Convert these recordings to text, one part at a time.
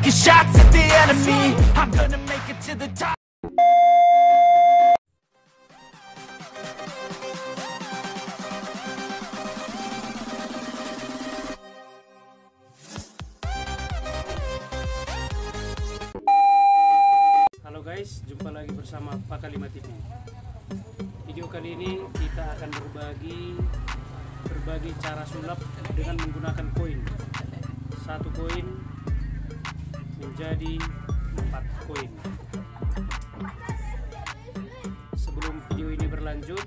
taking shots at the enemy. I'm gonna make it to the top. Halo guys, jumpa lagi bersama Pak Kalima TV. Video kali ini kita akan berbagi berbagi cara sulap dengan menggunakan koin. Satu koin menjadi empat koin. Sebelum video ini berlanjut,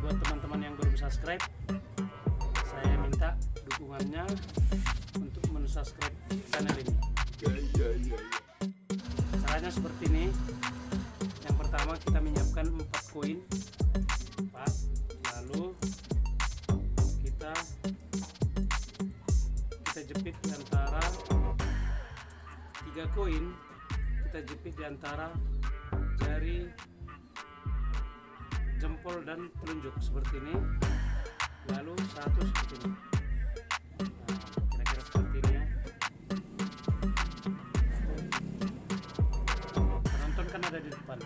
buat teman-teman yang belum subscribe, saya minta dukungannya untuk mensubscribe channel ini. Caranya seperti ini. Yang pertama kita menyiapkan 4 koin. 4. Lalu kita kita jepit antara 3 koin. Kita jepit di antara jari jempol dan telunjuk seperti ini. Lalu satu seperti ini. Nah, kira-kira seperti ini ya. penonton kan ada di depan